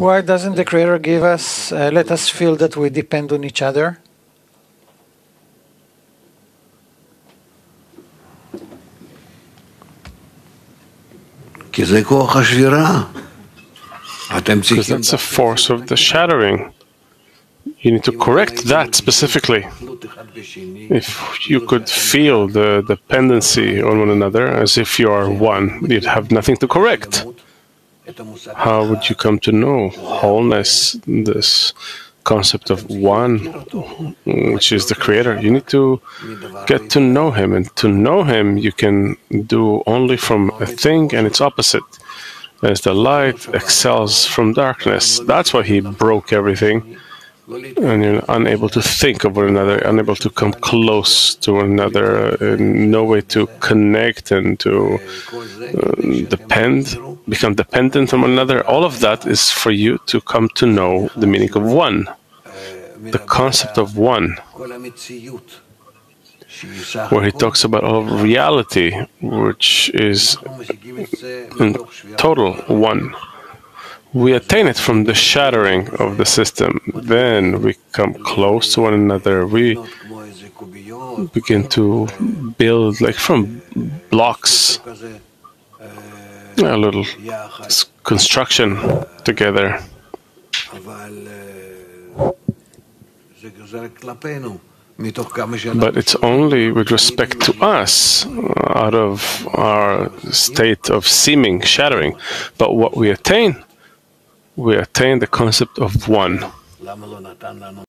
Why doesn't the Creator give us, uh, let us feel that we depend on each other? Because that's a force of the shattering. You need to correct that specifically. If you could feel the dependency on one another as if you are one, you'd have nothing to correct. How would you come to know wholeness, this concept of one, which is the creator? You need to get to know him, and to know him, you can do only from a thing and its opposite. As the light excels from darkness, that's why he broke everything and you're unable to think of one another, unable to come close to one another, uh, no way to connect and to uh, depend, become dependent on one another. All of that is for you to come to know the meaning of one, the concept of one, where he talks about all reality, which is in total one we attain it from the shattering of the system. Then we come close to one another. We begin to build, like from blocks, a little construction together. But it's only with respect to us, uh, out of our state of seeming shattering. But what we attain we attain the concept of one.